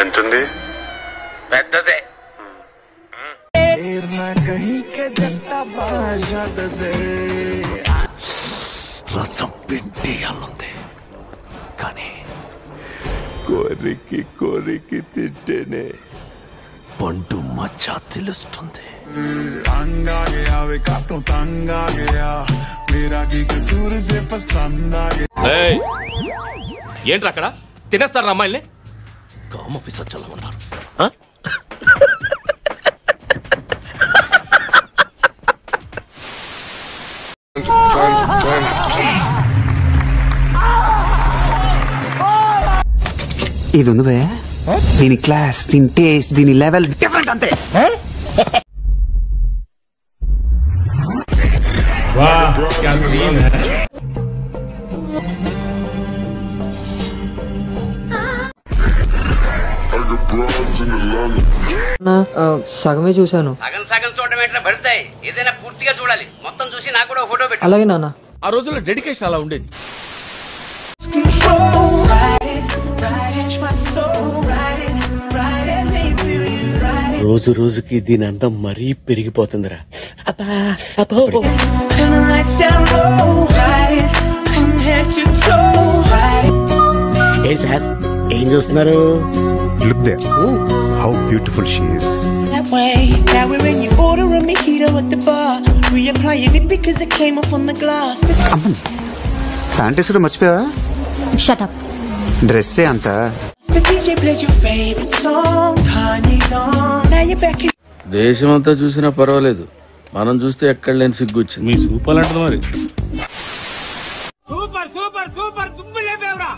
ఎంతుంది? పెద్దదే. రసం పిండి పిండేయాలుంది కానీ కోరికి కోరికి తింటేనే పండు మచ్చ తెలుస్తుంది. అంగా గయా వికాతో తంగా గయా ఏంట్రా అక్కడ? తినేస్తారు అమ్మాయిల్ని? కామ పిసచ్చలా ఉన్నారు. ఇది ఉంది దీని క్లాస్ దీని టేస్ట్ దీని లెవెల్ డిఫరెంట్ అంతే. సగమే చూశాను. సగం సగం చూడడం ఏంటో పడతాయి ఏదైనా పూర్తిగా చూడాలి. మొత్తం చూసి నాకు కూడా ఫోటో పెట్టు. అలాగే నాన్న. ఆ రోజుల్లో డెడికేషన్ అలా ఉండేది. రోజు రోజుకి దీని అందం మరీ పెరిగిపోతుందిరా. అబ్బా, అబ్బో. ఏంటి సార్ ఏం చూస్తున్నారు look there how beautiful she is That way, now we're in your order a mojito at the bar. Reapplying it because it came off on the glass. అమ్మని ప్యాంటేసుడు మర్చిపోయావా షటప్ డ్రెస్సే అంత The DJ plays your favorite song, Kanye's on. Now you're back in. దేశమంతా చూసినా పర్వాలేదు మనం చూస్తే ఎక్కడ లేని సిగ్గు వచ్చింది మీ సూపర్ అంటది మరి. సూపర్ సూపర్ సూపర్ దుమ్ము లేపేవరా?